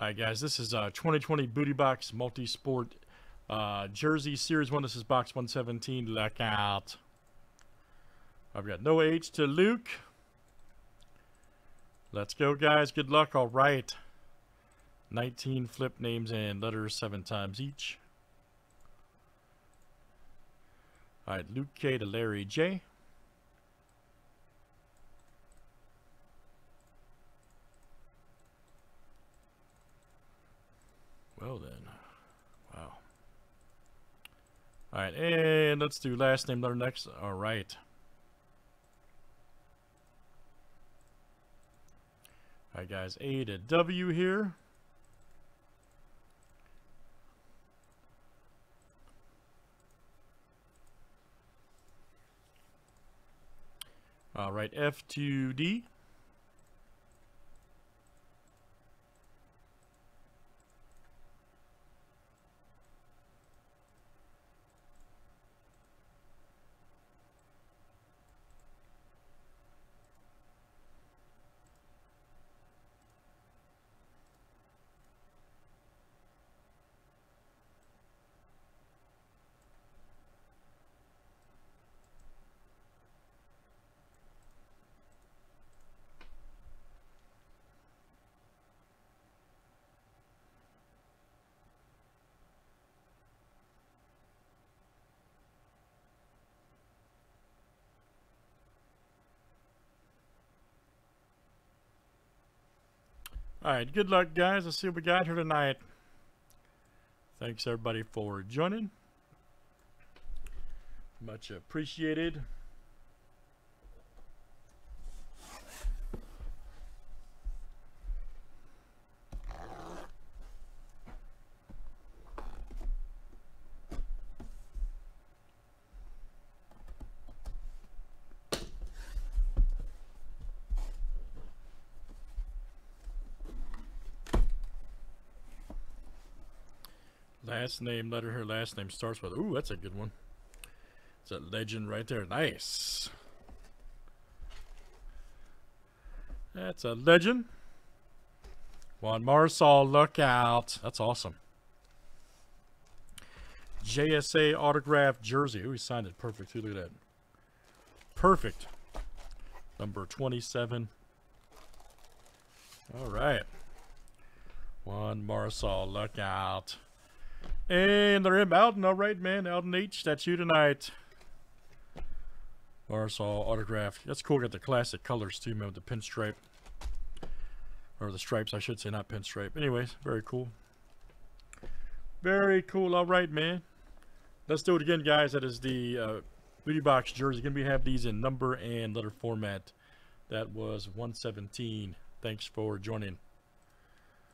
All right, guys, this is uh 2020 Booty Box Multi-Sport uh, Jersey Series 1. This is box 117. Look out. I've got no H to Luke. Let's go, guys. Good luck. All right. 19 flip names and letters seven times each. All right, Luke K to Larry J. Well then, wow. All right, and let's do last name letter next. All right. All right, guys, A to W here. All right, F to D. All right, good luck, guys. Let's see what we got here tonight. Thanks, everybody, for joining. Much appreciated. Last name, letter her last name starts with. Ooh, that's a good one. It's a legend right there. Nice. That's a legend. Juan Marichal, look out. That's awesome. JSA autograph jersey. Ooh, he signed it perfect. Look at that. Perfect. Number 27. All right. Juan Marichal, look out. And they're in Alden, all right, man. Alden H, that's you tonight. Marichal autograph. That's cool. Got the classic colors too, man, with the pinstripe. Or the stripes, I should say, not pinstripe. Anyways, very cool. Very cool. All right, man. Let's do it again, guys. That is the uh, Booty Box jersey. Going to have these in number and letter format. That was 117. Thanks for joining.